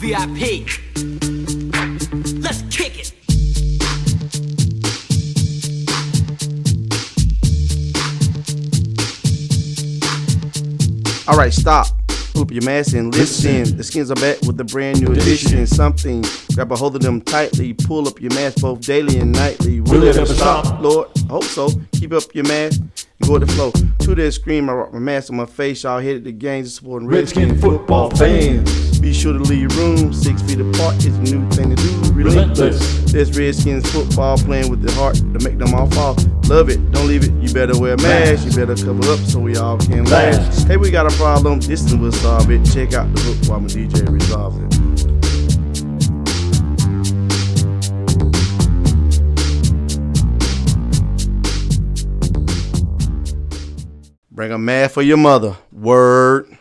VIP. Let's kick it. All right, stop. Pull your mask and listen. The skins are back with a brand new edition. Something. Grab a hold of them tightly. Pull up your mask both daily and nightly. Will it ever stop? Lord, I hope so. Keep up your mask and go with the flow. To that scream, I rock my mask on my face. Y'all headed the games supporting Redskin football fans. Be sure to leave room. Six feet apart is a new thing to do. Relentless. There's Redskins football playing with the heart to make them all fall. Love it, don't leave it. You better wear a mask. You better cover up so we all can last. Hey, we got a problem. This one will solve it. Check out the book while my DJ resolves it. Bring a man for your mother. Word.